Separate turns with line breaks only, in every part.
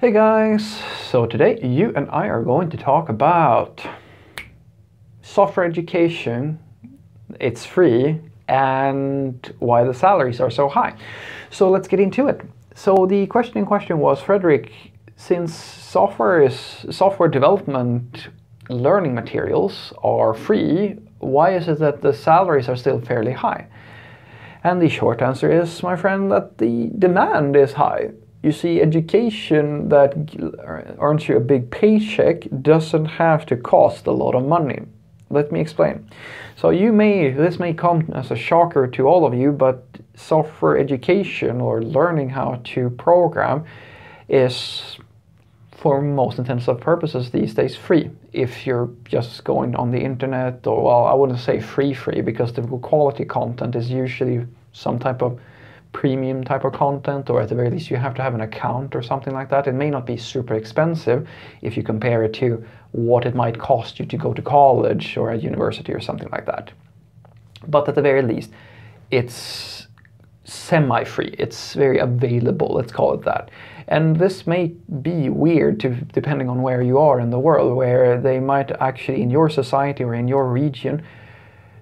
Hey guys, so today you and I are going to talk about software education. It's free and why the salaries are so high. So let's get into it. So the question in question was, Fredrik, since software is software development learning materials are free, why is it that the salaries are still fairly high? And the short answer is, my friend, that the demand is high you see, education that earns you a big paycheck doesn't have to cost a lot of money. Let me explain. So you may, this may come as a shocker to all of you, but software education or learning how to program is for most intents and purposes these days free if you're just going on the internet or well I wouldn't say free free because the quality content is usually some type of premium type of content or at the very least you have to have an account or something like that. It may not be super expensive if you compare it to what it might cost you to go to college or a university or something like that. But at the very least, it's semi-free. It's very available, let's call it that. And this may be weird to, depending on where you are in the world, where they might actually in your society or in your region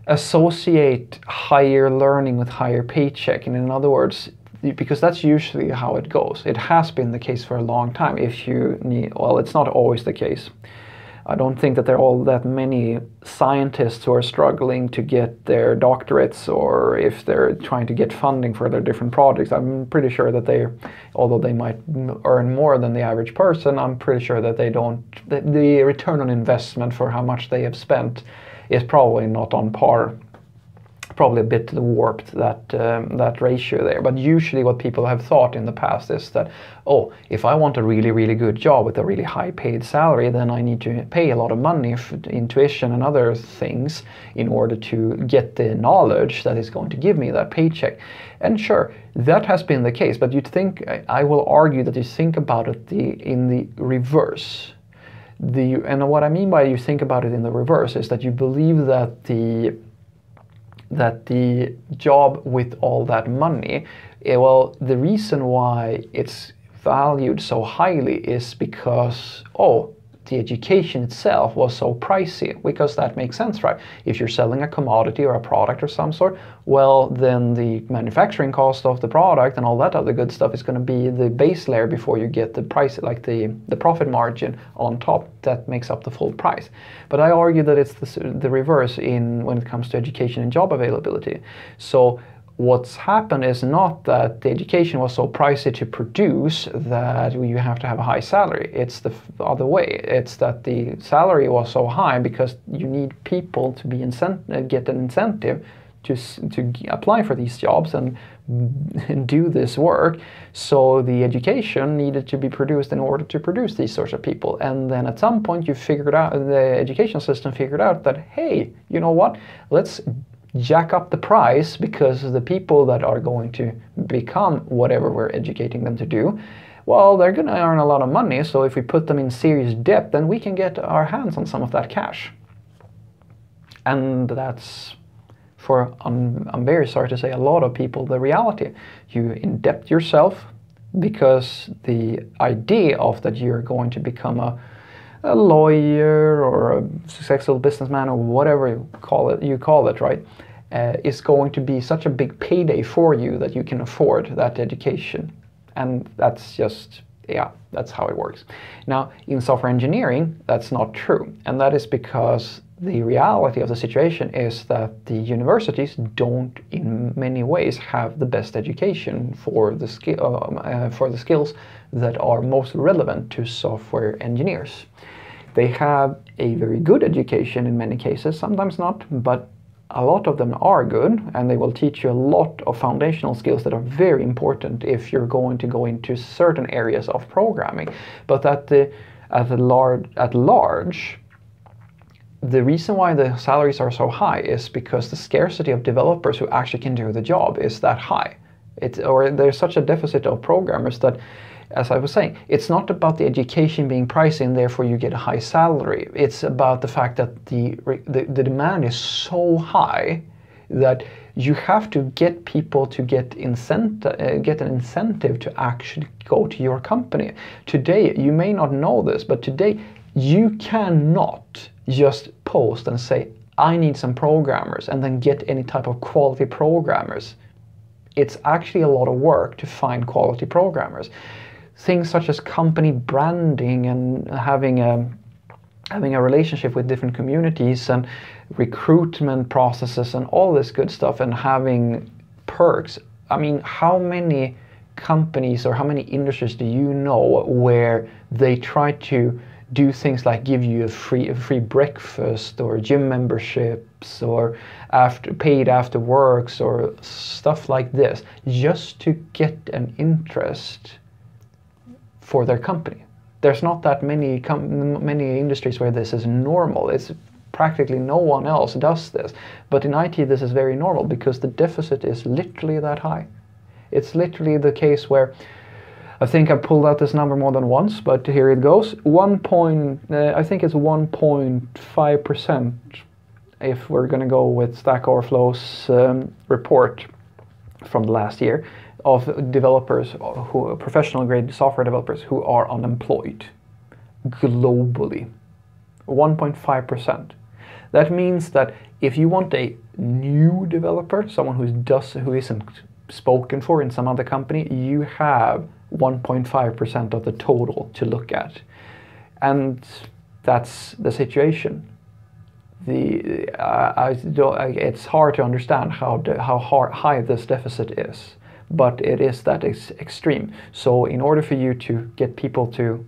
associate higher learning with higher paycheck. And in other words, because that's usually how it goes. It has been the case for a long time. If you need, well, it's not always the case. I don't think that there are all that many scientists who are struggling to get their doctorates or if they're trying to get funding for their different projects. I'm pretty sure that they, although they might earn more than the average person, I'm pretty sure that they don't, the, the return on investment for how much they have spent is probably not on par probably a bit warped that um, that ratio there. But usually, what people have thought in the past is that, oh, if I want a really really good job with a really high paid salary, then I need to pay a lot of money for tuition and other things in order to get the knowledge that is going to give me that paycheck. And sure, that has been the case. But you'd think I will argue that you think about it the, in the reverse the and what I mean by you think about it in the reverse is that you believe that the that the job with all that money, eh, well, the reason why it's valued so highly is because oh, the education itself was so pricey because that makes sense, right? If you're selling a commodity or a product or some sort, well, then the manufacturing cost of the product and all that other good stuff is going to be the base layer before you get the price, like the, the profit margin on top that makes up the full price. But I argue that it's the, the reverse in when it comes to education and job availability. So what's happened is not that the education was so pricey to produce that you have to have a high salary. It's the other way. It's that the salary was so high because you need people to be incent- uh, get an incentive to, to apply for these jobs and, and do this work. So the education needed to be produced in order to produce these sorts of people. And then at some point you figured out, the education system figured out that, hey, you know what, let's jack up the price because the people that are going to become whatever we're educating them to do, well, they're going to earn a lot of money. So if we put them in serious debt, then we can get our hands on some of that cash. And that's for, I'm, I'm very sorry to say, a lot of people the reality. You indebt yourself because the idea of that you're going to become a a lawyer or a successful businessman or whatever you call it, you call it, right, uh, is going to be such a big payday for you that you can afford that education. And that's just, yeah, that's how it works. Now, in software engineering, that's not true. And that is because the reality of the situation is that the universities don't, in many ways, have the best education for the, skill, uh, uh, for the skills that are most relevant to software engineers. They have a very good education in many cases, sometimes not, but a lot of them are good and they will teach you a lot of foundational skills that are very important if you're going to go into certain areas of programming. But at the at the large at large the reason why the salaries are so high is because the scarcity of developers who actually can do the job is that high. It, or there's such a deficit of programmers that as I was saying, it's not about the education being pricey and therefore you get a high salary. It's about the fact that the, the, the demand is so high that you have to get people to get incentive, uh, get an incentive to actually go to your company. Today, you may not know this, but today you cannot just post and say, I need some programmers and then get any type of quality programmers. It's actually a lot of work to find quality programmers. Things such as company branding and having a having a relationship with different communities and recruitment processes and all this good stuff and having perks. I mean, how many companies or how many industries do you know where they try to do things like give you a free a free breakfast or gym memberships or after paid after works or stuff like this just to get an interest for their company. There's not that many many industries where this is normal. It's practically no one else does this. But in IT this is very normal because the deficit is literally that high. It's literally the case where I think I pulled out this number more than once, but here it goes. One point, uh, I think it's 1.5 percent if we're going to go with Stack Overflow's um, report from last year of developers who are professional grade software developers who are unemployed globally. 1.5 percent. That means that if you want a new developer, someone who does who isn't spoken for in some other company, you have 1.5% of the total to look at. And that's the situation. The, uh, I it's hard to understand how, how hard, high this deficit is, but it is that ex extreme. So in order for you to get people to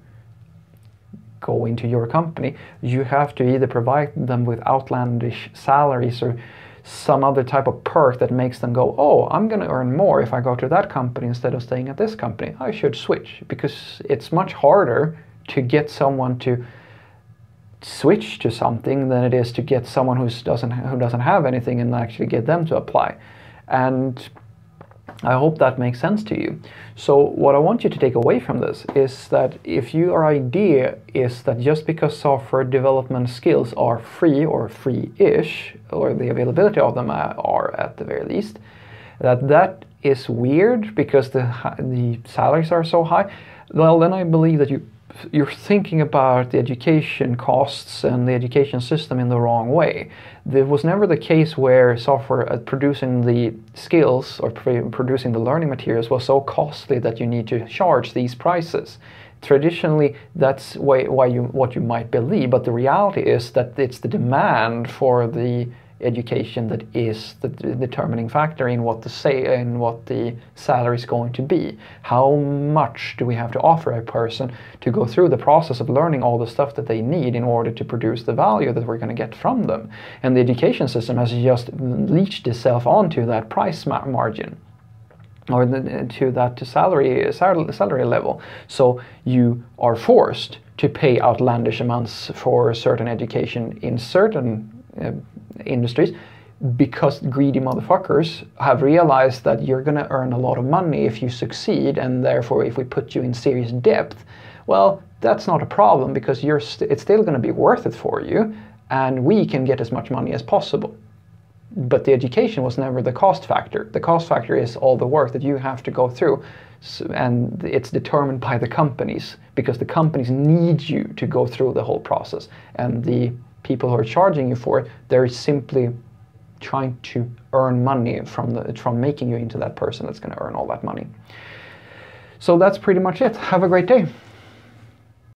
go into your company, you have to either provide them with outlandish salaries or some other type of perk that makes them go, oh, I'm going to earn more if I go to that company instead of staying at this company. I should switch because it's much harder to get someone to switch to something than it is to get someone who doesn't who doesn't have anything and actually get them to apply. And I hope that makes sense to you. So what I want you to take away from this is that if your idea is that just because software development skills are free or free-ish, or the availability of them are at the very least, that that is weird because the, the salaries are so high, well then I believe that you you're thinking about the education costs and the education system in the wrong way. There was never the case where software uh, producing the skills or producing the learning materials was so costly that you need to charge these prices. Traditionally, that's why, why you, what you might believe, but the reality is that it's the demand for the education that is the determining factor in what the say in what the salary is going to be. How much do we have to offer a person to go through the process of learning all the stuff that they need in order to produce the value that we're going to get from them? And the education system has just leached itself onto that price margin or the, to that salary salary level. So you are forced to pay outlandish amounts for certain education in certain uh, industries because greedy motherfuckers have realized that you're going to earn a lot of money if you succeed and therefore if we put you in serious debt well that's not a problem because you're st it's still going to be worth it for you and we can get as much money as possible. But the education was never the cost factor. The cost factor is all the work that you have to go through and it's determined by the companies because the companies need you to go through the whole process and the people who are charging you for it, they're simply trying to earn money from the from making you into that person that's going to earn all that money. So that's pretty much it. Have a great day.